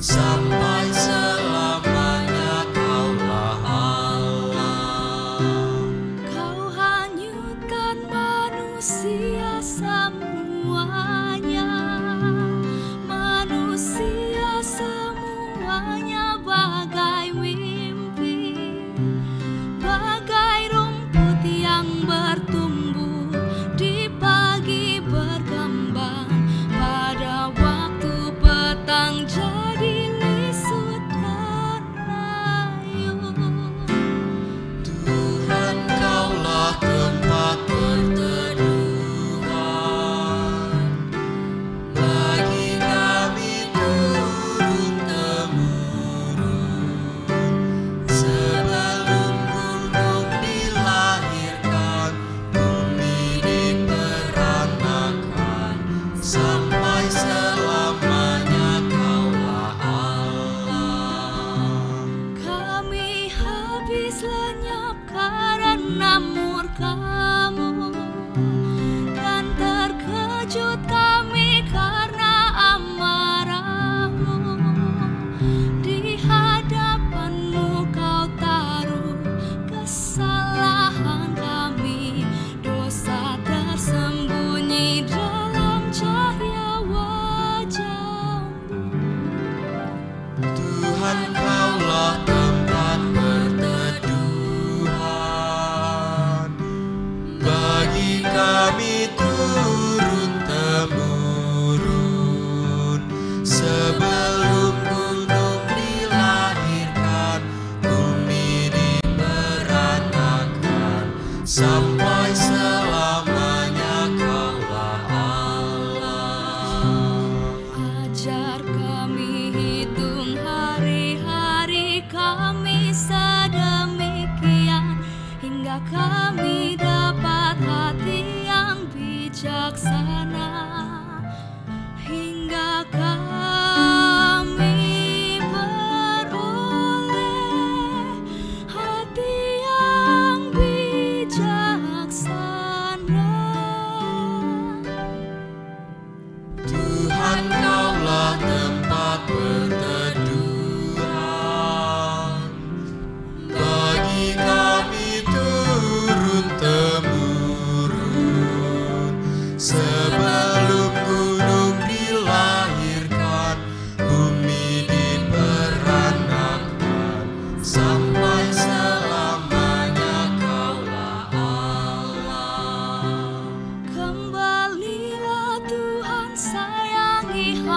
diperanakan, 高 myself.